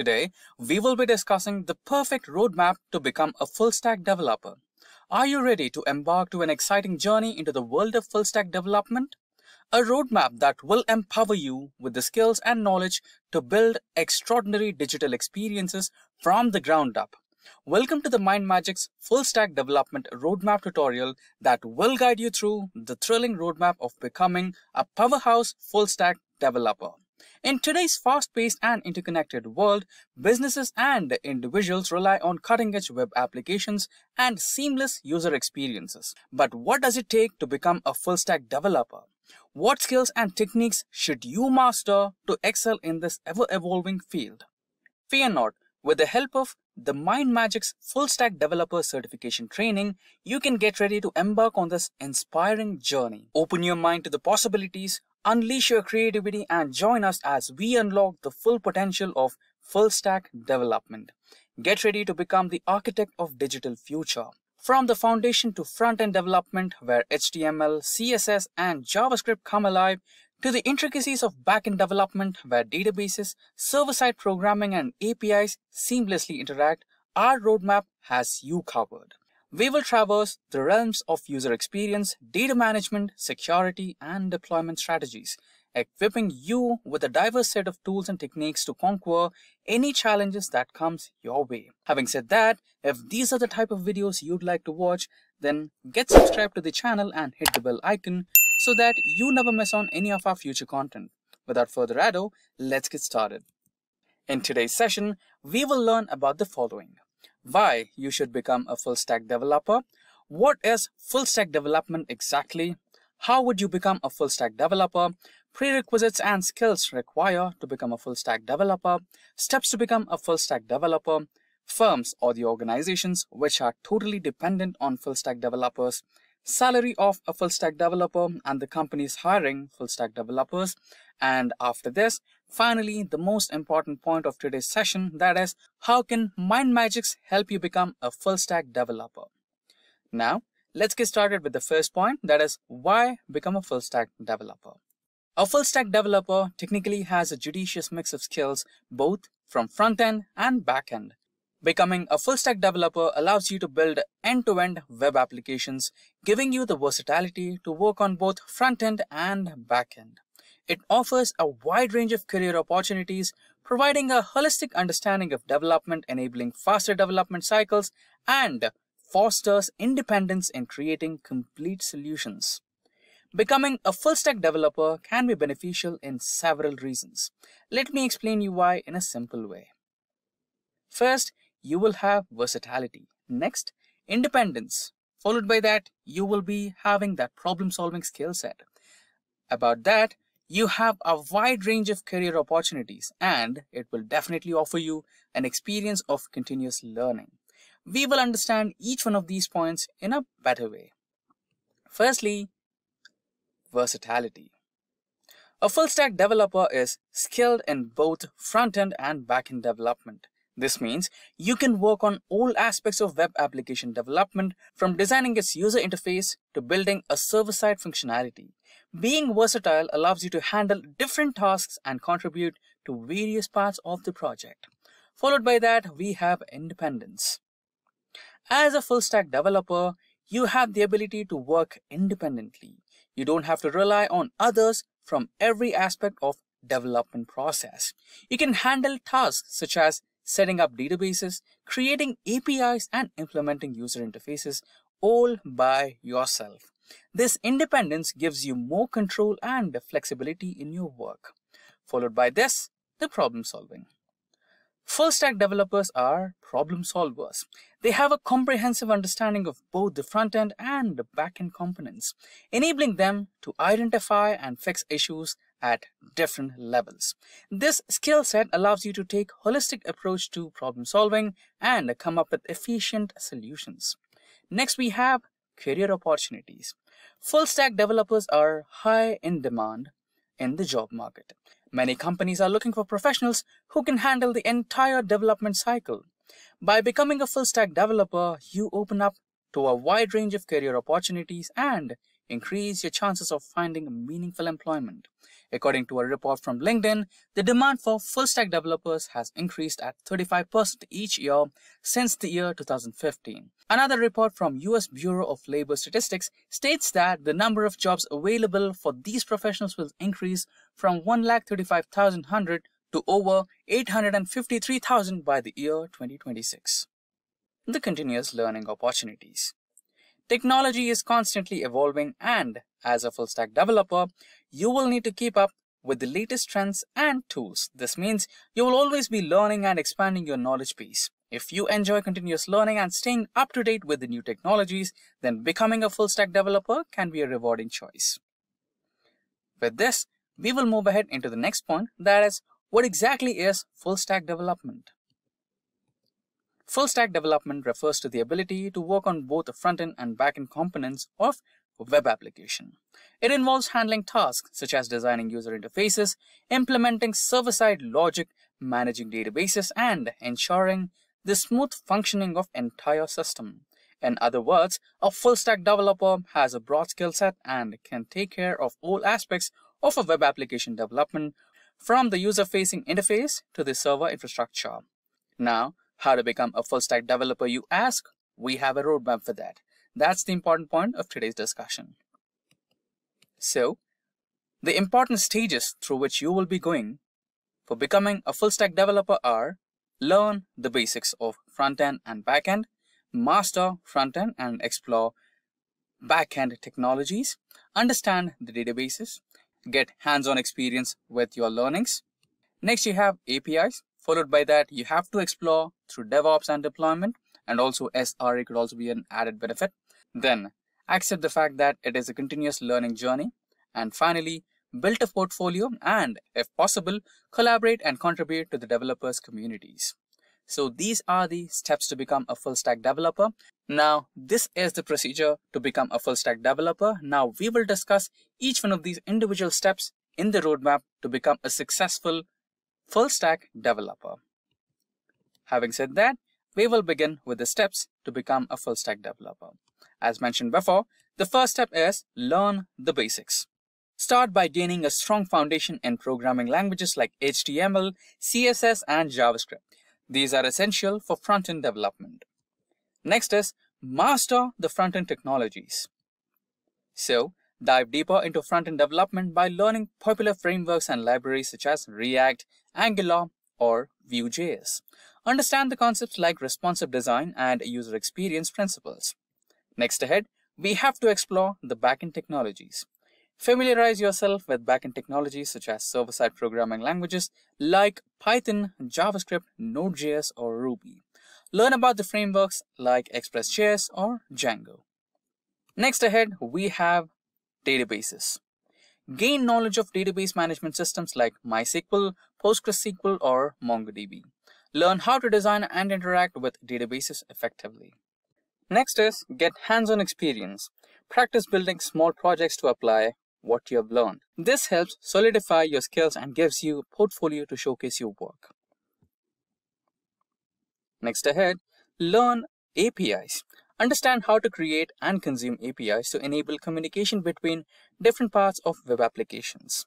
Today, we will be discussing the perfect roadmap to become a full stack developer. Are you ready to embark to an exciting journey into the world of full stack development? A roadmap that will empower you with the skills and knowledge to build extraordinary digital experiences from the ground up. Welcome to the MindMajix's full stack development roadmap tutorial that will guide you through the thrilling roadmap of becoming a powerhouse full stack developer. In today's fast-paced and interconnected world, businesses and individuals rely on cutting-edge web applications and seamless user experiences. But what does it take to become a full-stack developer? What skills and techniques should you master to excel in this ever-evolving field? Fear not, with the help of the MindMajix's full stack developer certification training, you can get ready to embark on this inspiring journey. Open your mind to the possibilities, Unleash your creativity and join us as we unlock the full potential of full stack development. Get ready to become the architect of digital future. From the foundation to front-end development where HTML, CSS and JavaScript come alive to the intricacies of back-end development where databases, server-side programming and APIs seamlessly interact, our roadmap has you covered. We will traverse the realms of user experience, data management, security, and deployment strategies, equipping you with a diverse set of tools and techniques to conquer any challenges that comes your way. Having said that, if these are the type of videos you'd like to watch, then get subscribed to the channel and hit the bell icon so that you never miss on any of our future content. Without further ado, let's get started. In today's session, we will learn about the following why you should become a full stack developer, what is full stack development exactly, how would you become a full stack developer, prerequisites and skills required to become a full stack developer, steps to become a full stack developer, firms or the organizations which are totally dependent on full stack developers, salary of a full stack developer and the companies hiring full stack developers. And after this, finally, the most important point of today's session, that is, how can MindMajix help you become a full stack developer? Now, let's get started with the first point, that is, why become a full stack developer? A full stack developer technically has a judicious mix of skills, both from front end and back end. Becoming a full stack developer allows you to build end-to-end web applications, giving you the versatility to work on both front end and back end. It offers a wide range of career opportunities, providing a holistic understanding of development, enabling faster development cycles, and fosters independence in creating complete solutions. Becoming a full stack developer can be beneficial in several reasons. Let me explain you why in a simple way. First, you will have versatility. Next, independence. Followed by that, you will be having that problem solving skill set. About that, you have a wide range of career opportunities and it will definitely offer you an experience of continuous learning. We will understand each one of these points in a better way. Firstly, versatility. A full stack developer is skilled in both front end and back end development. This means you can work on all aspects of web application development from designing its user interface to building a server-side functionality. Being versatile allows you to handle different tasks and contribute to various parts of the project. Followed by that, we have independence. As a full stack developer, you have the ability to work independently. You don't have to rely on others from every aspect of development process. You can handle tasks such as setting up databases, creating APIs, and implementing user interfaces all by yourself. This independence gives you more control and flexibility in your work. Followed by this, the problem solving. Full stack developers are problem solvers. They have a comprehensive understanding of both the front end and the back end components, enabling them to identify and fix issues at different levels. This skill set allows you to take holistic approach to problem solving and come up with efficient solutions. Next, we have career opportunities. Full stack developers are high in demand in the job market. Many companies are looking for professionals who can handle the entire development cycle. By becoming a full stack developer, you open up to a wide range of career opportunities and increase your chances of finding meaningful employment. According to a report from LinkedIn, the demand for full stack developers has increased at 35% each year since the year 2015. Another report from US Bureau of Labor Statistics states that the number of jobs available for these professionals will increase from 1,35,100 to over 853,000 by the year 2026. The continuous learning opportunities. Technology is constantly evolving and as a full stack developer, you will need to keep up with the latest trends and tools. This means you will always be learning and expanding your knowledge base. If you enjoy continuous learning and staying up to date with the new technologies, then becoming a full stack developer can be a rewarding choice. With this, we will move ahead into the next point that is, what exactly is full stack development? Full stack development refers to the ability to work on both the front-end and back-end components of a web application. It involves handling tasks such as designing user interfaces, implementing server-side logic, managing databases, and ensuring the smooth functioning of entire system. In other words, a full stack developer has a broad skill set and can take care of all aspects of a web application development from the user-facing interface to the server infrastructure. Now, how to become a full stack developer, you ask? We have a roadmap for that. That's the important point of today's discussion. So, the important stages through which you will be going for becoming a full stack developer are learn the basics of front end and back end, master front end and explore back end technologies, understand the databases, get hands on experience with your learnings. Next, you have APIs, Followed by that, you have to explore through DevOps and deployment, and also SRE could also be an added benefit. Then, accept the fact that it is a continuous learning journey. And finally, build a portfolio and, if possible, collaborate and contribute to the developers' communities. So these are the steps to become a full stack developer. Now, this is the procedure to become a full stack developer. Now, we will discuss each one of these individual steps in the roadmap to become a successful full stack developer. Having said that, we will begin with the steps to become a full stack developer. As mentioned before, the first step is learn the basics. Start by gaining a strong foundation in programming languages like HTML, CSS, and JavaScript. These are essential for front-end development. Next is master the front-end technologies. So, Dive deeper into front-end development by learning popular frameworks and libraries such as React, Angular, or Vue.js. Understand the concepts like responsive design and user experience principles. Next ahead, we have to explore the backend technologies. Familiarize yourself with backend technologies such as server-side programming languages like Python, JavaScript, Node.js, or Ruby. Learn about the frameworks like Express.js or Django. Next ahead, we have databases. Gain knowledge of database management systems like MySQL, PostgreSQL, or MongoDB. Learn how to design and interact with databases effectively. Next is get hands-on experience. Practice building small projects to apply what you have learned. This helps solidify your skills and gives you a portfolio to showcase your work. Next ahead, learn APIs. Understand how to create and consume APIs to enable communication between different parts of web applications.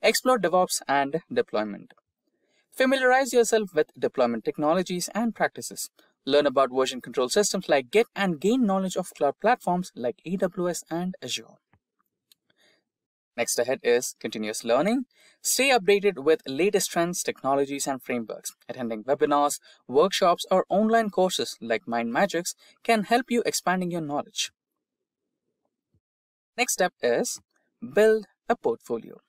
Explore DevOps and deployment. Familiarize yourself with deployment technologies and practices. Learn about version control systems like Git and gain knowledge of cloud platforms like AWS and Azure. Next ahead is continuous learning. Stay updated with latest trends, technologies, and frameworks. Attending webinars, workshops, or online courses like MindMajix can help you expanding your knowledge. Next step is build a portfolio.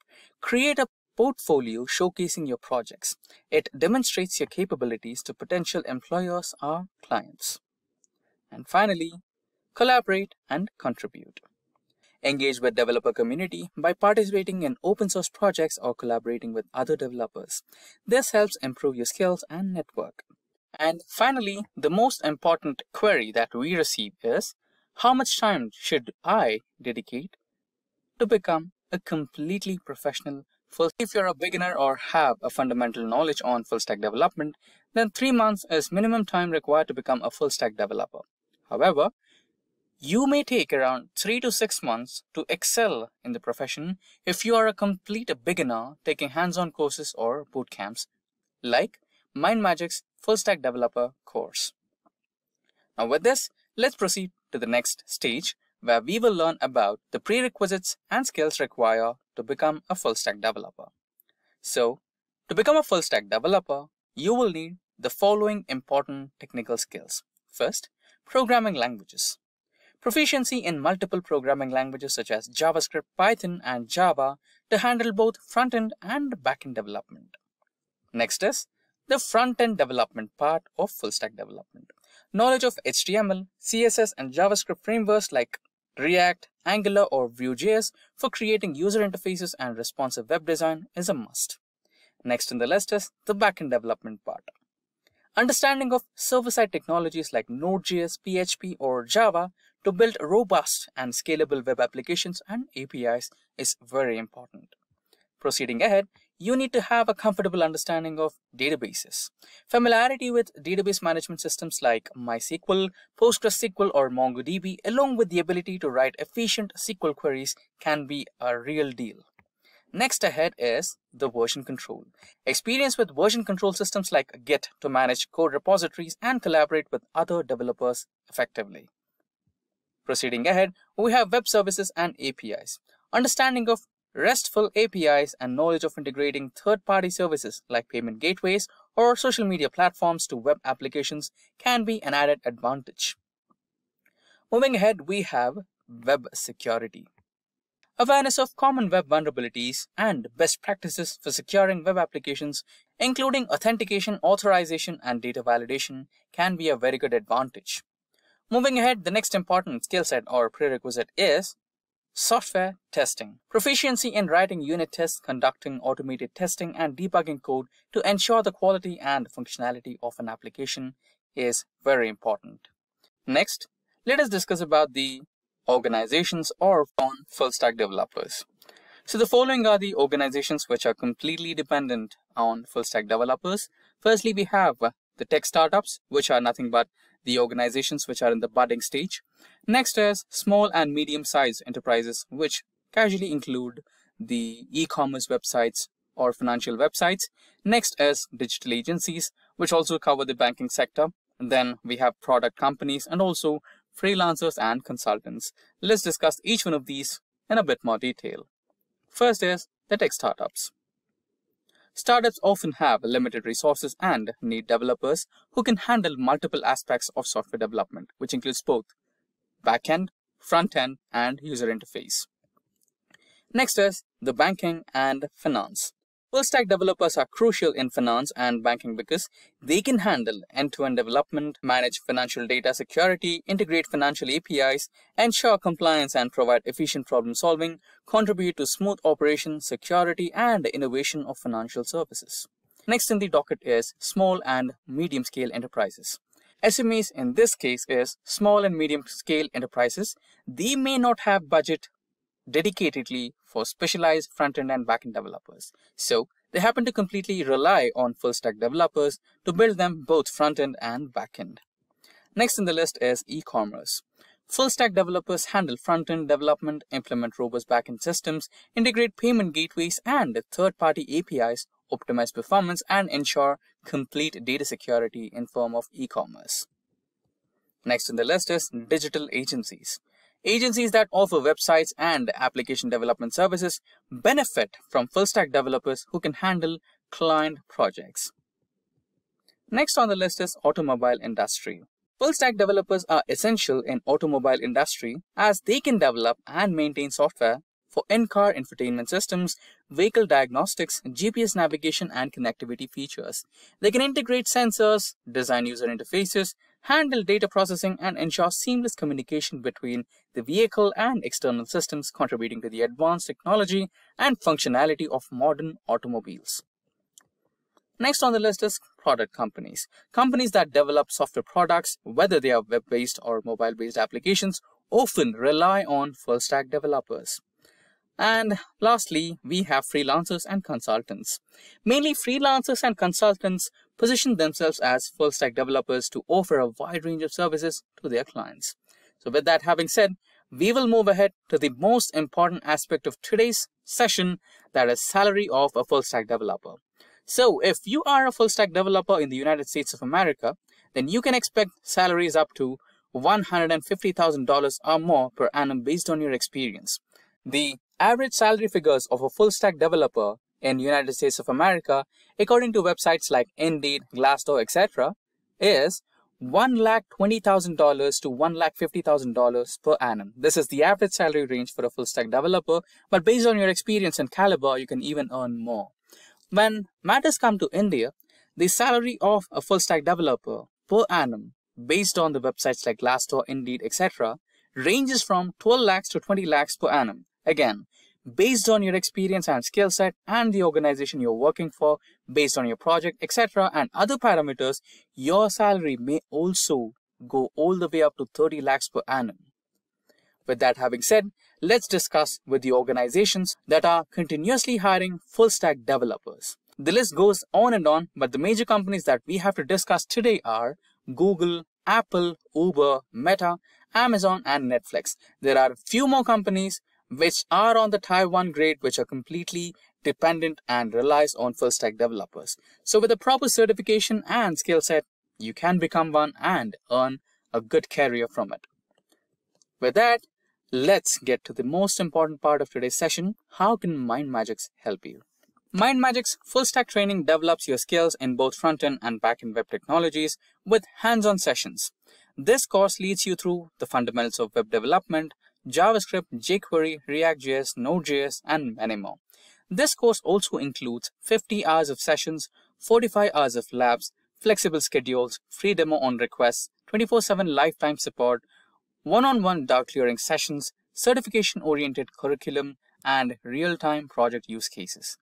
Create a portfolio showcasing your projects. It demonstrates your capabilities to potential employers or clients. And finally, collaborate and contribute. Engage with developer community by participating in open source projects or collaborating with other developers. This helps improve your skills and network. And finally, the most important query that we receive is, how much time should I dedicate to become a completely professional full If you're a beginner or have a fundamental knowledge on full stack development, then three months is minimum time required to become a full stack developer. However, You may take around 3 to 6 months to excel in the profession if you are a complete beginner taking hands-on courses or boot camps like MindMajix's Full Stack Developer course. Now with this, let's proceed to the next stage where we will learn about the prerequisites and skills required to become a full stack developer. So, to become a full stack developer, you will need the following important technical skills. First, programming languages. Proficiency in multiple programming languages such as JavaScript, Python, and Java to handle both front-end and back-end development. Next is the front-end development part of full stack development. Knowledge of HTML, CSS, and JavaScript frameworks like React, Angular, or Vue.js for creating user interfaces and responsive web design is a must. Next in the list is the backend development part. Understanding of server-side technologies like Node.js, PHP, or Java to build robust and scalable web applications and APIs is very important. Proceeding ahead, you need to have a comfortable understanding of databases. Familiarity with database management systems like MySQL, PostgreSQL, or MongoDB, along with the ability to write efficient SQL queries can be a real deal. Next ahead is the version control. Experience with version control systems like Git to manage code repositories and collaborate with other developers effectively. Proceeding ahead, we have web services and APIs. Understanding of RESTful APIs and knowledge of integrating third-party services like payment gateways or social media platforms to web applications can be an added advantage. Moving ahead, we have web security. Awareness of common web vulnerabilities and best practices for securing web applications, including authentication, authorization, and data validation, can be a very good advantage. Moving ahead, the next important skill set or prerequisite is Software testing. Proficiency in writing unit tests, conducting automated testing, and debugging code to ensure the quality and functionality of an application is very important. Next, let us discuss about the organizations or on full stack developers. So the following are the organizations which are completely dependent on full stack developers. Firstly, we have the tech startups, which are nothing but the organizations which are in the budding stage. Next is small and medium-sized enterprises, which casually include the e-commerce websites or financial websites. Next is digital agencies, which also cover the banking sector. And then we have product companies and also freelancers and consultants. Let's discuss each one of these in a bit more detail. First is the tech startups. Startups often have limited resources and need developers who can handle multiple aspects of software development, which includes both backend, front end, and user interface. Next is the banking and finance. Full stack developers are crucial in finance and banking because they can handle end-to-end development, manage financial data security, integrate financial APIs, ensure compliance and provide efficient problem solving, contribute to smooth operation, security, and innovation of financial services. Next in the docket is small and medium scale enterprises. SMEs in this case is small and medium scale enterprises. They may not have budget dedicatedly for specialized front-end and back-end developers. So they happen to completely rely on full-stack developers to build them both front-end and back-end. Next in the list is e-commerce. Full-stack developers handle front-end development, implement robust back-end systems, integrate payment gateways and third-party APIs, optimize performance, and ensure complete data security in form of e-commerce. Next in the list is digital agencies. Agencies that offer websites and application development services benefit from full stack developers who can handle client projects. Next on the list is automobile industry. Full stack developers are essential in automobile industry as they can develop and maintain software for in-car infotainment systems, vehicle diagnostics, GPS navigation, and connectivity features. They can integrate sensors, design user interfaces, handle data processing, and ensure seamless communication between the vehicle and external systems, contributing to the advanced technology and functionality of modern automobiles. Next on the list is product companies. Companies that develop software products, whether they are web-based or mobile-based applications, often rely on full-stack developers. And lastly, we have freelancers and consultants. Mainly freelancers and consultants position themselves as full stack developers to offer a wide range of services to their clients. So with that having said, we will move ahead to the most important aspect of today's session, that is salary of a full stack developer. So if you are a full stack developer in the United States of America, then you can expect salaries up to $150,000 or more per annum based on your experience. The average salary figures of a full stack developer in United States of America, according to websites like Indeed, Glassdoor, etc., is $1,20,000 to $1,50,000 per annum. This is the average salary range for a full stack developer, but based on your experience and caliber, you can even earn more. When matters come to India, the salary of a full stack developer per annum, based on the websites like Glassdoor, Indeed, etc., ranges from 12 lakhs to 20 lakhs per annum. Again, based on your experience and skill set and the organization you're working for, based on your project, etc., and other parameters, your salary may also go all the way up to 30 lakhs per annum. With that having said, let's discuss with the organizations that are continuously hiring full stack developers. The list goes on and on, but the major companies that we have to discuss today are Google, Apple, Uber, Meta, Amazon, and Netflix. There are a few more companies which are on the Taiwan grade, which are completely dependent and relies on full stack developers. So with a proper certification and skill set, you can become one and earn a good career from it. With that, let's get to the most important part of today's session. How can MindMajix help you? MindMajix full stack training develops your skills in both front-end and back-end web technologies with hands-on sessions. This course leads you through the fundamentals of web development, JavaScript, jQuery, React.js, Node.js, and many more. This course also includes 50 hours of sessions, 45 hours of labs, flexible schedules, free demo on requests, 24-7 lifetime support, one-on-one doubt clearing sessions, certification-oriented curriculum, and real-time project use cases.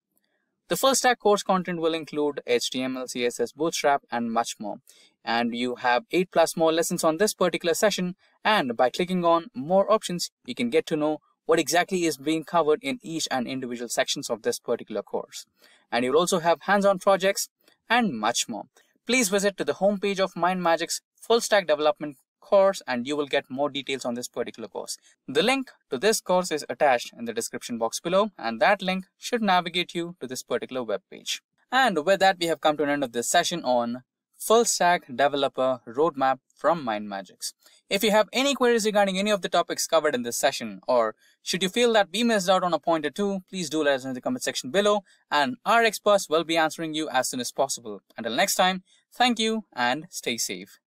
The full stack course content will include HTML, CSS, Bootstrap, and much more. And you have 8 plus more lessons on this particular session. And by clicking on more options, you can get to know what exactly is being covered in each and individual sections of this particular course. And you'll also have hands-on projects and much more. Please visit to the homepage of MindMajix's Full Stack Development course and you will get more details on this particular course. The link to this course is attached in the description box below and that link should navigate you to this particular web page. And with that, we have come to an end of this session on Full Stack Developer Roadmap from MindMajix. If you have any queries regarding any of the topics covered in this session, or should you feel that we missed out on a point or two, please do let us know in the comment section below, and our experts will be answering you as soon as possible. Until next time, thank you and stay safe.